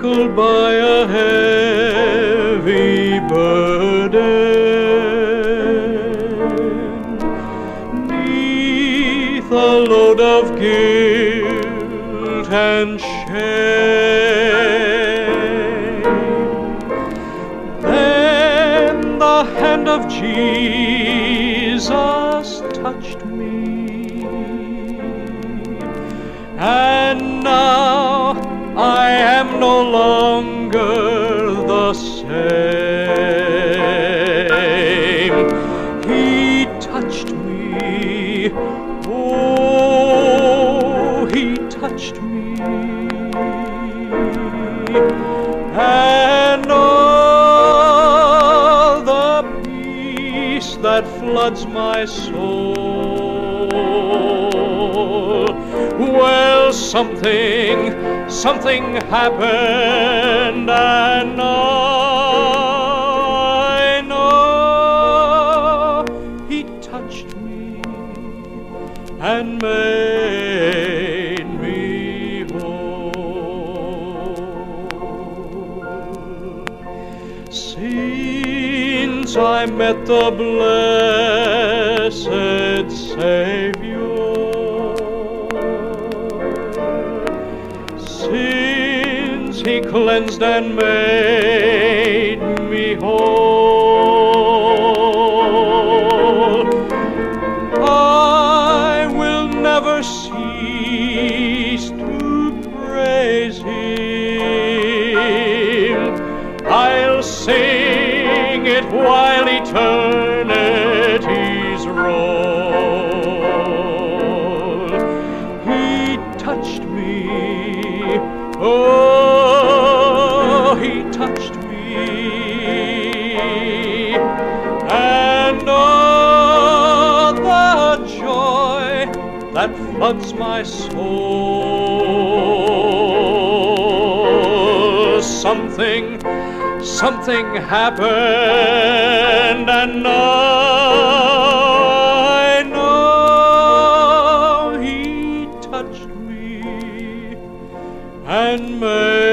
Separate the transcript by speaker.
Speaker 1: pulled by a heavy burden. Neath a load of guilt and shame. Then the hand of Jesus touched me. And now the. He touched me. Oh, he touched me. And all the peace that floods my soul. Well, something, something happened, and I and made me whole. Since I met the blessed Savior, since He cleansed and made never cease to praise Him. I'll sing it while eternities roll. He touched me, oh, He touched me, that floods my soul. Something, something happened, and now I know he touched me and made.